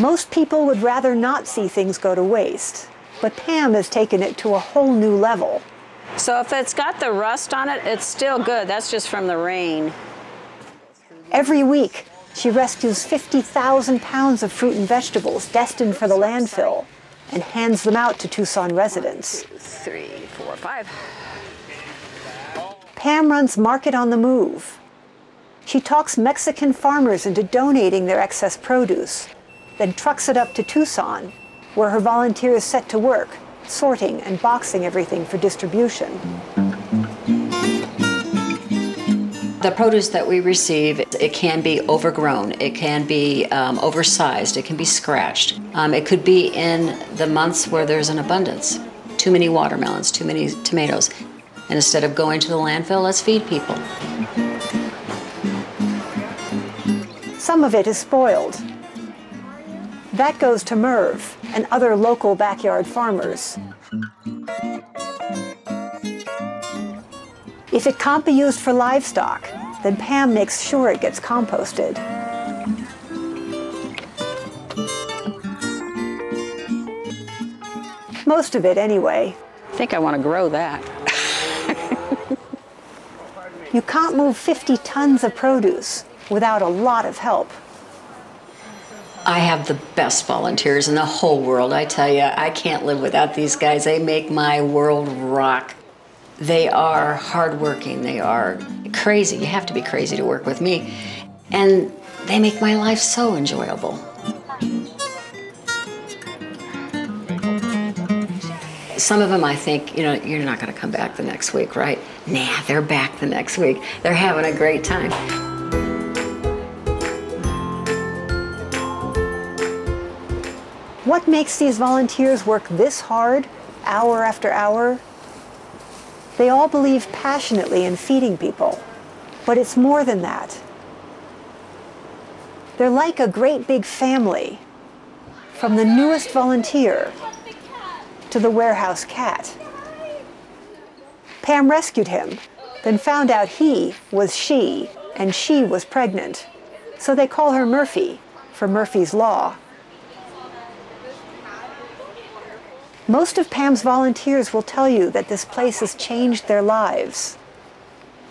Most people would rather not see things go to waste, but Pam has taken it to a whole new level. So if it's got the rust on it, it's still good. That's just from the rain. Every week, she rescues 50,000 pounds of fruit and vegetables destined for the landfill and hands them out to Tucson residents. Three, four, five. Pam runs Market on the Move. She talks Mexican farmers into donating their excess produce, then trucks it up to Tucson, where her volunteers set to work, sorting and boxing everything for distribution. The produce that we receive, it can be overgrown, it can be um, oversized, it can be scratched. Um, it could be in the months where there's an abundance. Too many watermelons, too many tomatoes. And instead of going to the landfill, let's feed people. Some of it is spoiled. That goes to Merv and other local backyard farmers. If it can't be used for livestock, then Pam makes sure it gets composted. Most of it, anyway. I think I want to grow that. You can't move 50 tons of produce without a lot of help. I have the best volunteers in the whole world. I tell you, I can't live without these guys. They make my world rock. They are hardworking. They are crazy. You have to be crazy to work with me. And they make my life so enjoyable. Some of them I think, you know, you're not going to come back the next week, right? Nah, they're back the next week. They're having a great time. What makes these volunteers work this hard, hour after hour? They all believe passionately in feeding people, but it's more than that. They're like a great big family, from the newest volunteer to the warehouse cat. Pam rescued him, then found out he was she and she was pregnant. So they call her Murphy for Murphy's Law. Most of Pam's volunteers will tell you that this place has changed their lives.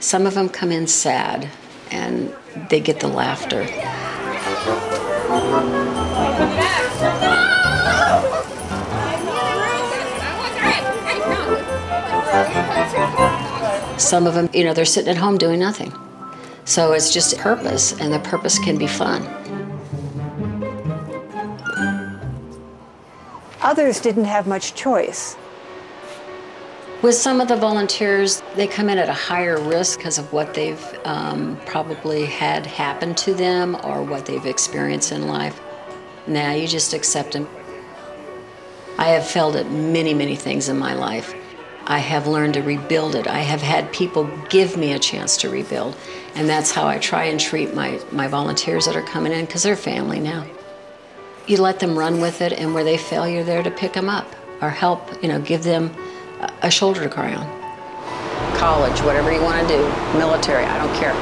Some of them come in sad and they get the laughter. Some of them, you know, they're sitting at home doing nothing. So it's just purpose, and the purpose can be fun. Others didn't have much choice. With some of the volunteers, they come in at a higher risk because of what they've um, probably had happen to them or what they've experienced in life. Now you just accept them. I have failed at many, many things in my life. I have learned to rebuild it. I have had people give me a chance to rebuild. And that's how I try and treat my, my volunteers that are coming in because they're family now. You let them run with it, and where they fail, you're there to pick them up or help, you know, give them a, a shoulder to cry on. College, whatever you want to do, military, I don't care.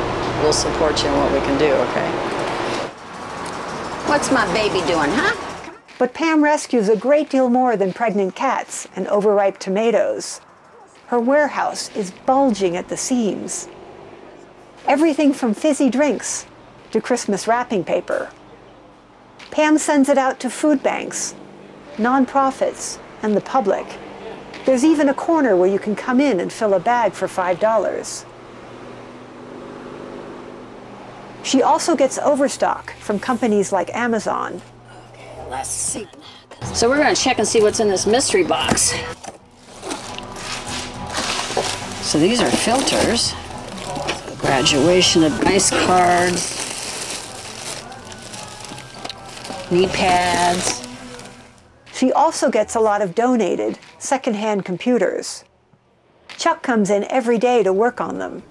We'll support you in what we can do, okay? What's my baby doing, huh? But Pam rescues a great deal more than pregnant cats and overripe tomatoes. Her warehouse is bulging at the seams. Everything from fizzy drinks to Christmas wrapping paper. Pam sends it out to food banks, nonprofits, and the public. There's even a corner where you can come in and fill a bag for $5. She also gets overstock from companies like Amazon. Okay, let's see. So we're going to check and see what's in this mystery box. So these are filters. Graduation advice cards. Knee pads. She also gets a lot of donated, secondhand computers. Chuck comes in every day to work on them.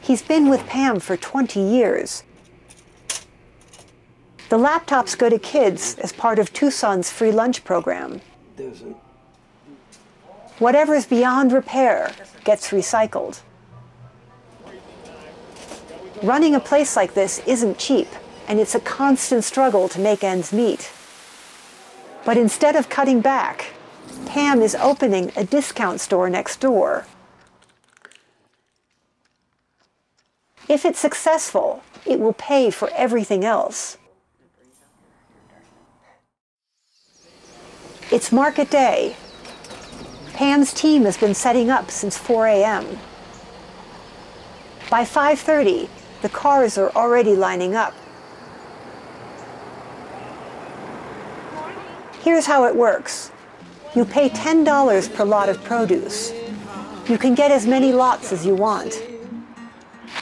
He's been with Pam for 20 years. The laptops go to kids as part of Tucson's free lunch program. Whatever's beyond repair gets recycled. Running a place like this isn't cheap, and it's a constant struggle to make ends meet. But instead of cutting back, Pam is opening a discount store next door. If it's successful, it will pay for everything else. It's market day. Pam's team has been setting up since 4 a.m. By 5:30, the cars are already lining up. Here's how it works. You pay $10 per lot of produce. You can get as many lots as you want.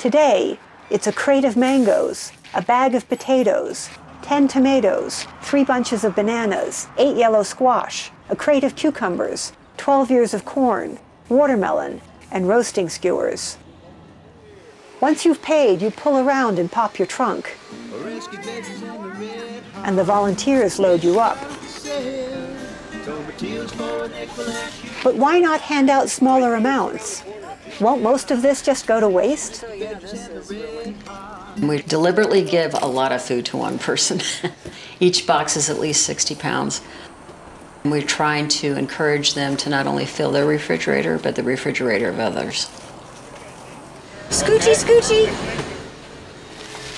Today, it's a crate of mangoes, a bag of potatoes, 10 tomatoes, three bunches of bananas, eight yellow squash, a crate of cucumbers, 12 ears of corn, watermelon, and roasting skewers. Once you've paid, you pull around and pop your trunk. And the volunteers load you up. But why not hand out smaller amounts? Won't most of this just go to waste? We deliberately give a lot of food to one person. Each box is at least 60 pounds. We're trying to encourage them to not only fill their refrigerator, but the refrigerator of others. Scoochie, scoochie.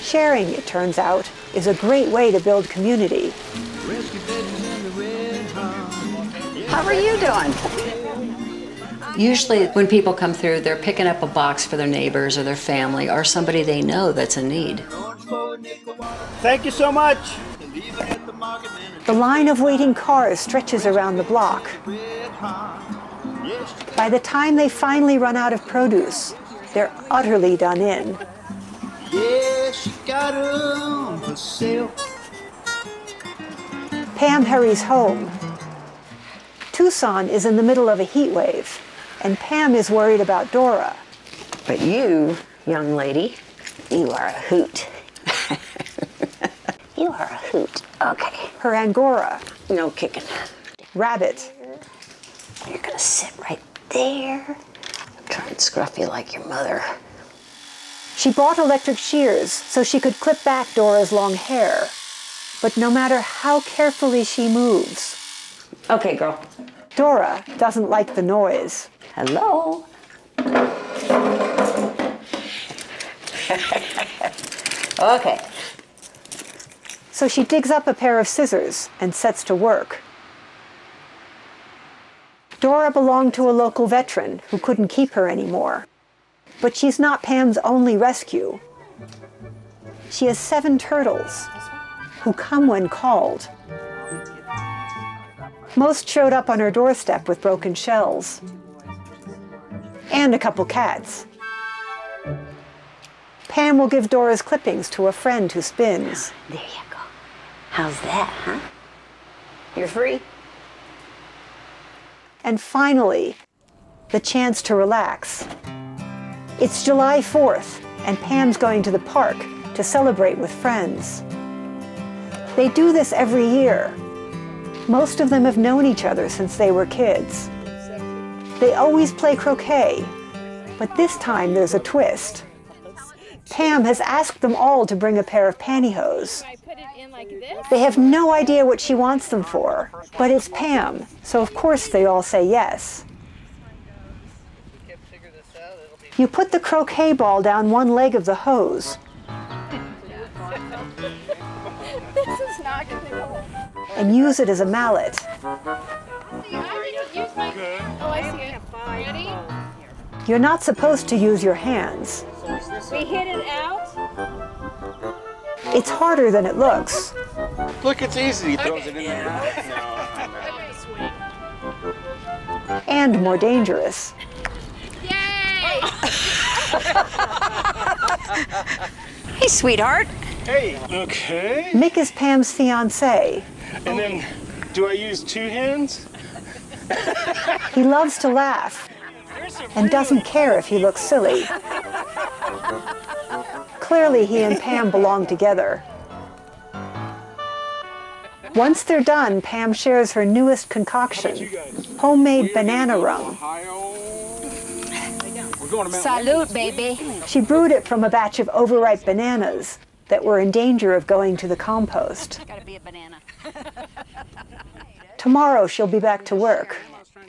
Sharing, it turns out, is a great way to build community. Are you doing? Usually, when people come through, they're picking up a box for their neighbors or their family or somebody they know that's in need. Thank you so much. The line of waiting cars stretches around the block. By the time they finally run out of produce, they're utterly done in. Yeah, she got 'em. Pam hurries home. Tucson is in the middle of a heat wave, and Pam is worried about Dora. But you, young lady, you are a hoot. you are a hoot. Okay, Her Angora, no kicking. Rabbit, You're gonna sit right there. Try and scruff you like your mother. She bought electric shears so she could clip back Dora's long hair. But no matter how carefully she moves, Okay, girl. Dora doesn't like the noise. Hello. okay. So she digs up a pair of scissors and sets to work. Dora belonged to a local veteran who couldn't keep her anymore. But she's not Pam's only rescue. She has seven turtles who come when called. Most showed up on her doorstep with broken shells. And a couple cats. Pam will give Dora's clippings to a friend who spins. There you go. How's that, huh? You're free? And finally, the chance to relax. It's July 4th, and Pam's going to the park to celebrate with friends. They do this every year. Most of them have known each other since they were kids. They always play croquet, but this time there's a twist. Pam has asked them all to bring a pair of pantyhose. They have no idea what she wants them for, but it's Pam, so of course they all say yes. You put the croquet ball down one leg of the hose This is not gonna go. and use it as a mallet. I need to use my. Oh, I see it. Ready? You're not supposed to use your hands. We hit it out. It's harder than it looks. Look, it's easy. He throws it in there. and more dangerous. Yay! Hey, sweetheart. Hey. Okay. Mick is Pam's fiance. And then, do I use two hands? He loves to laugh and doesn't care if he looks silly. Clearly, he and Pam belong together. Once they're done, Pam shares her newest concoction homemade banana rum. Salute, baby. She brewed it from a batch of overripe bananas, that were in danger of going to the compost. Gotta be a banana. Tomorrow she'll be back to work,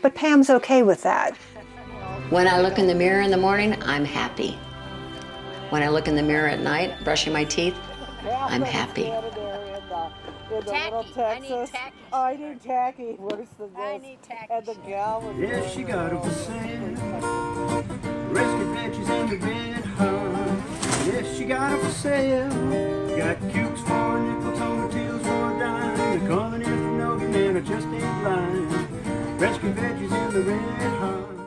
but Pam's okay with that. When I look in the mirror in the morning, I'm happy. When I look in the mirror at night, brushing my teeth, I'm happy. Tacky. I need tacky. I need tacky worse than this. I need tacky. And the gal was Yeah, she got a for sale. Rescue bitches in the red Yeah, she got a for sale. Got cukes for a nickel, tomatills for a dime. They're coming in from Nogan and I just ain't blind. Rescue veggies in the red hot.